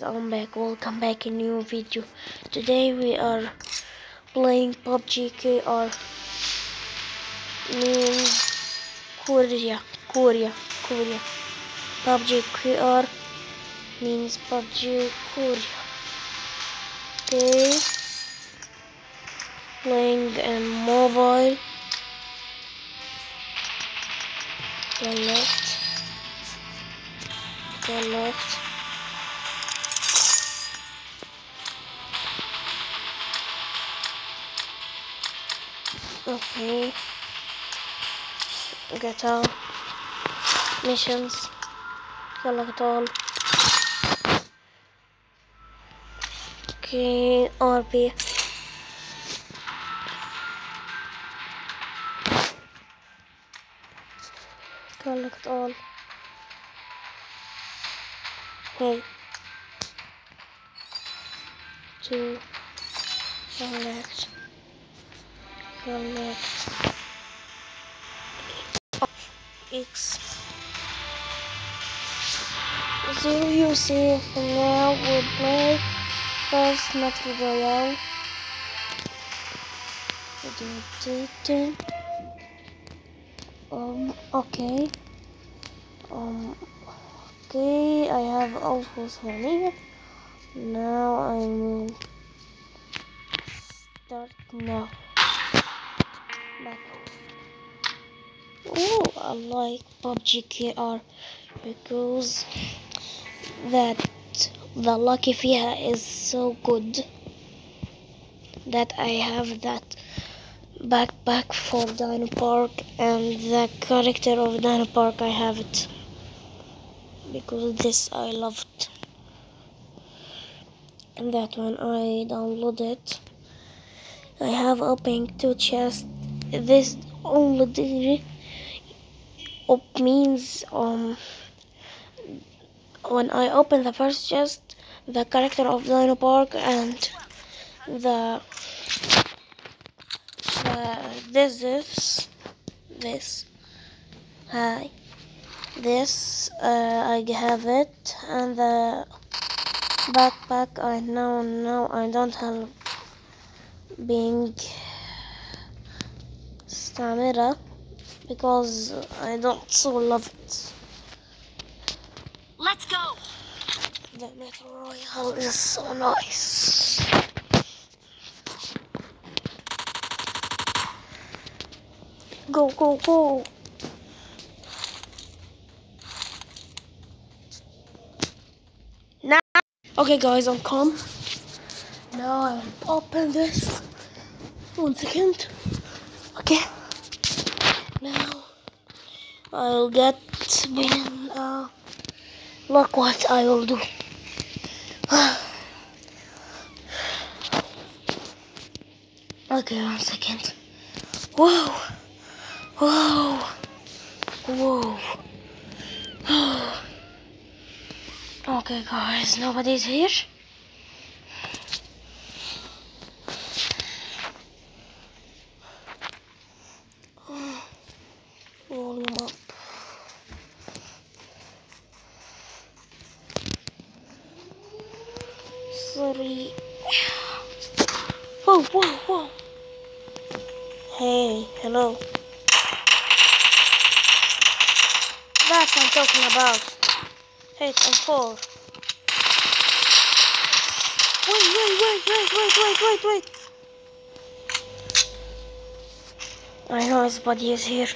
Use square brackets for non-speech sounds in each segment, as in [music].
I'm back, welcome back in new video. Today we are playing PUBG KR means Korea, Korea, Korea. PUBG KR means PUBG Korea. Okay, playing in mobile. Go left, go left. Okay. Get all missions. Collect all. Okay, RP. Collect all. Hey. Two. Collect collect X. So you see now we play first Battle Royale. Um okay. Um okay I have all Alphas here. Now I will start now back. Oh, I like PUBG KR because that the lucky fiha is so good that I have that backpack for Dino Park and the character of Dino Park I have it because this I loved. And that when I download it I have opened two chests this only means um when I open the first chest the character of Dino Park and the uh, this is this hi this uh, I have it and the backpack I know now I don't have being stamina because I don't so love it. Let's go. The Battle Royale is so nice. Go, go, go. Now, okay guys, I'm calm. Now I'll open this. One second. Okay. Now I'll get bin uh look what I will do. [sighs] okay, one second. Whoa! Whoa! Whoa! [sighs] okay guys, nobody's here. volume up. Sorry. Whoa, whoa, whoa. Hey, hello. That's what I'm talking about. Hey, I'm. Wait, wait, wait, wait, wait, wait, wait, wait. I know his body is here.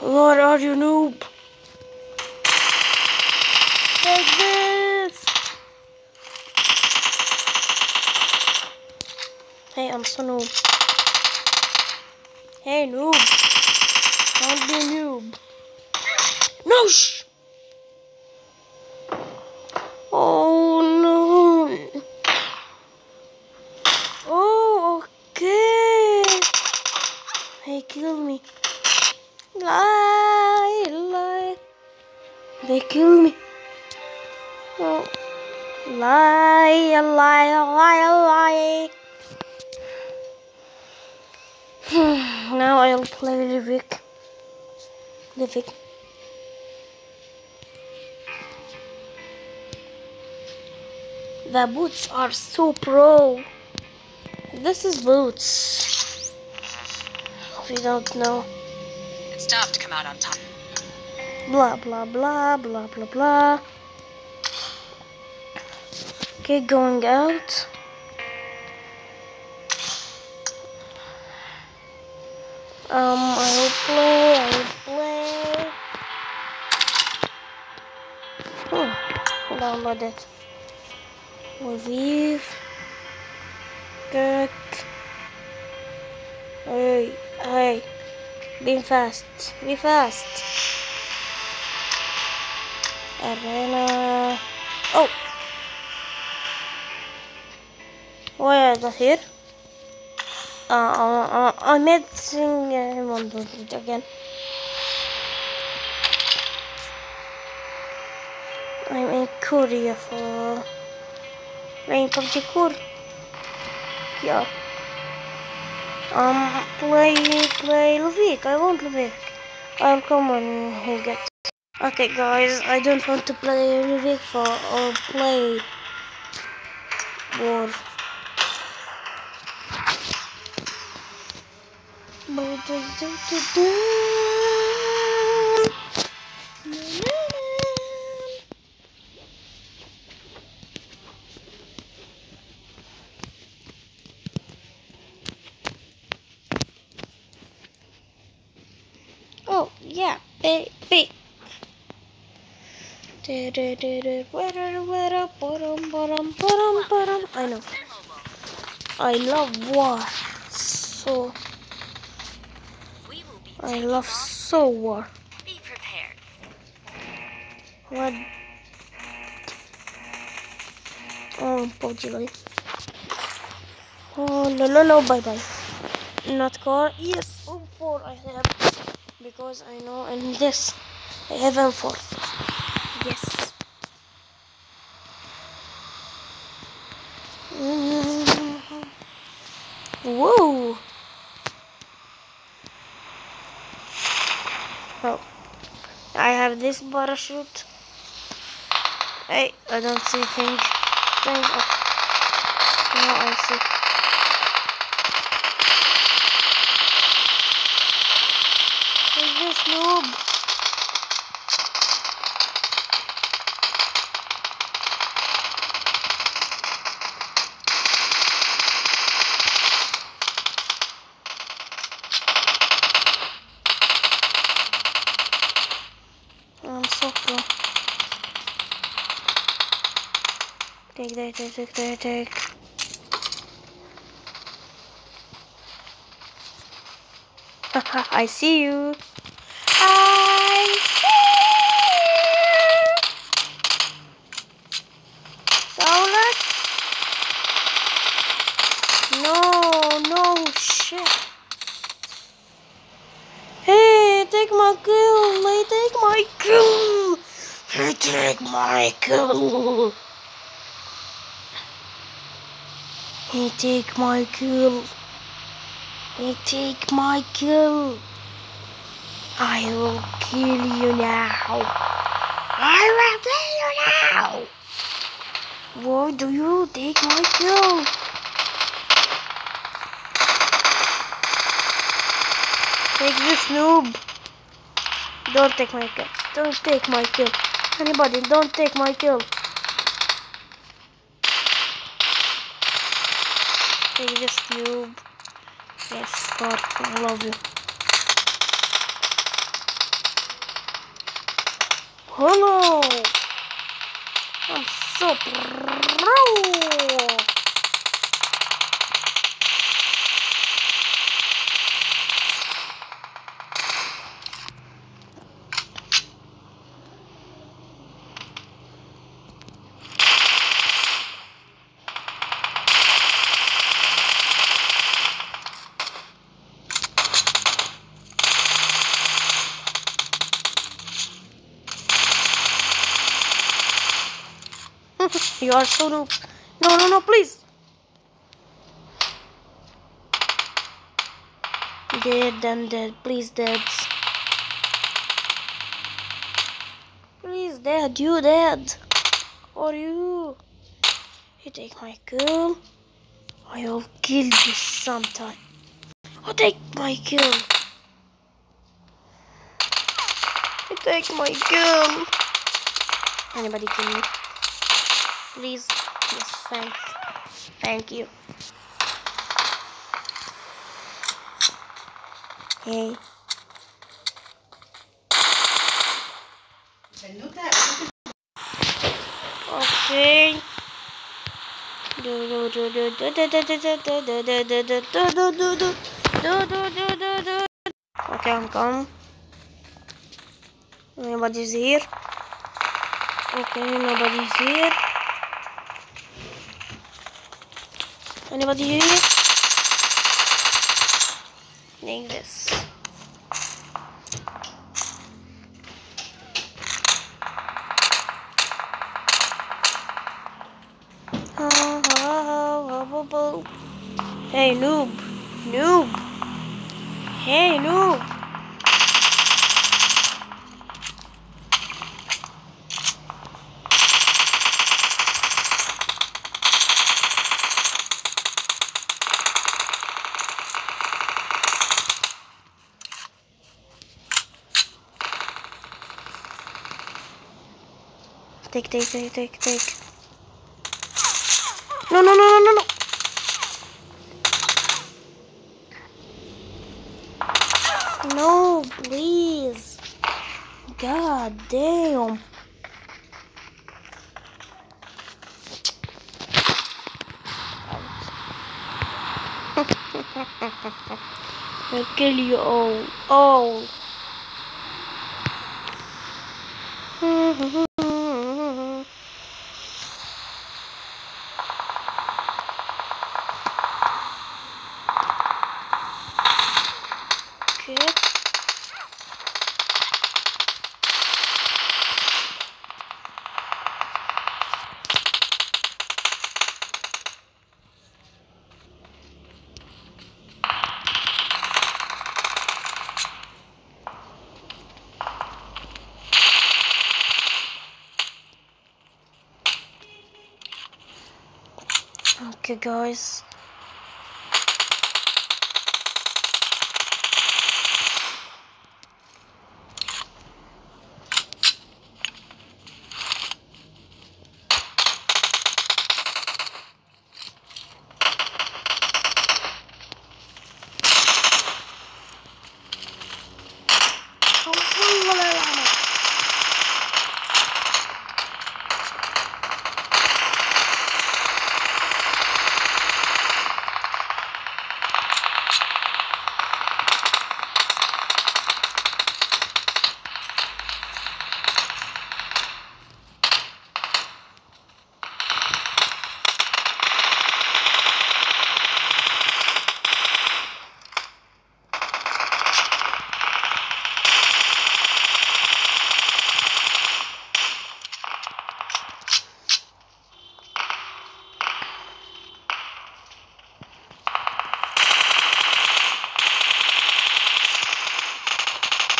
What are you, noob? Take this! Hey, I'm so noob. Hey, noob. Don't be noob. No, shh! Oh, no. Oh, okay. Hey, kill me. Lie, lie. They kill me. Oh. Lie, lie, lie, lie. [sighs] now I'll play the Livik. The Vic. The boots are so pro. This is boots. If you don't know. It's tough to come out on top. Blah blah blah blah blah blah. Okay, going out. Um, I will play, I will play. Hmm, download it. Leave. Kirk. Hey, hey. Be fast. Be fast. Arena. Oh! Why I got here? Uh, uh, I'm sing uh, him on the again. I'm in Korea for playing PUBG Core. Yeah. Um, play, play Livik. I want Livik. I'll come when he gets. Okay, guys, I don't want to play Livik for or play War. Oh, yeah, baby. I know. I love war. So, I love so war. Be prepared. What? Oh, Pokemon. Oh, no, no, no, bye bye. Not car. Yes, M4 I have. Because I know and this I have M4. Yes. Mhm. Whoa. Oh. I have this parachute. Hey, I don't see things. Things. Oh. Now I see. What's this noob? Pro. Take, take, take, take, take, take. [laughs] Haha, I see you. I see you. Donut. No, no shit. Hey, take my. Hey, take my kill. Take my kill. Hey, take my kill. Take my kill. I will kill you now. I will kill you now. Why do you take my kill? Take this noob. Don't take my kill. Don't take my kill. Anybody, don't take my kill. Take this noob. Yes, God, I love you. Hello. I'm so pro. You are so noob. No, no, no, please. Dead and dead. Please, dead. Please, dead. You dead. Or you. You take my kill. I'll kill you sometime. I'll take my kill. I take my kill. Anybody kill me? please? Thank, you. Hey. Okay. Okay, I'm gone. Nobody's here. Okay, nobody's here. Anybody here? Like this. Hey noob, noob. Hey noob. Take, take, take, take, take. No, no, no, no, no, no. No, please. God damn. [laughs] I'll kill you all. All. [laughs] Okay. Okay, guys.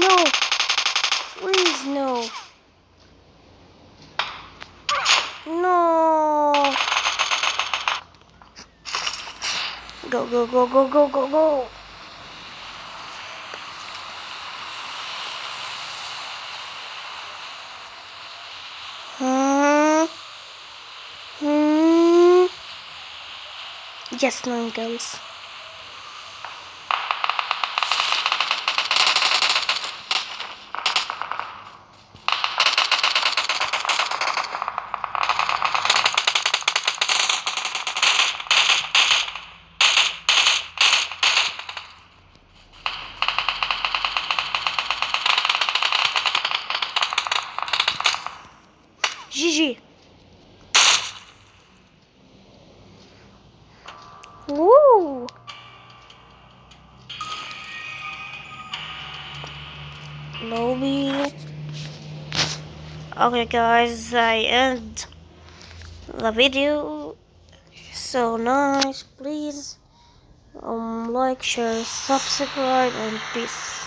No! Please, no! No! Go, go, go, go, go! Hmm? Hmm? Yes, nine guns. GG. Woo! Lobby. Okay, guys, I end the video. So nice, please. Um, like, share, subscribe, and peace.